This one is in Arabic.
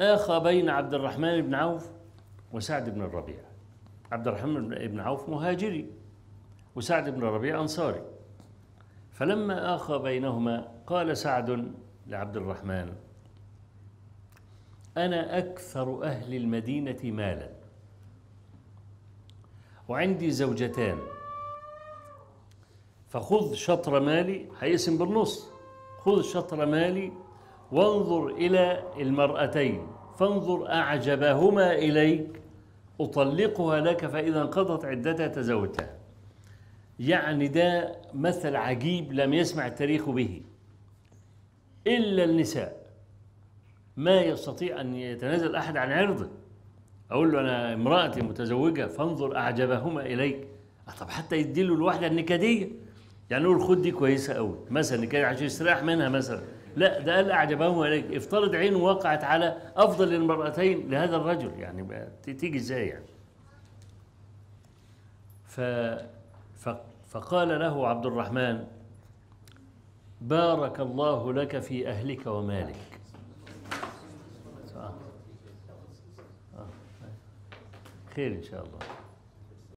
آخى بين عبد الرحمن بن عوف وسعد بن الربيع. عبد الرحمن بن عوف مهاجري وسعد بن الربيع أنصاري. فلما آخى بينهما قال سعد لعبد الرحمن أنا أكثر أهل المدينة مالا. وعندي زوجتان. فخذ شطر مالي هيقسم بالنص خذ شطر مالي وانظر إلى المرأتين فانظر أعجبهما إليك أطلقها لك فإذا انقضت عدتها تزوجتها. يعني ده مثل عجيب لم يسمع التاريخ به. إلا النساء. ما يستطيع أن يتنازل أحد عن عرضه. أقول له أنا امرأتي متزوجة فانظر أعجبهما إليك. آه طب حتى يديله الواحدة النكدية. يعني نقول خد دي كويسة أوي. مثلا نكدية عشان يستريح منها مثلا. لا ده قال أعجبهما إليك افترض عينه وقعت على أفضل المرأتين لهذا الرجل يعني تيجي إزاي يعني فقال له عبد الرحمن بارك الله لك في أهلك ومالك آه. آه. خير إن شاء الله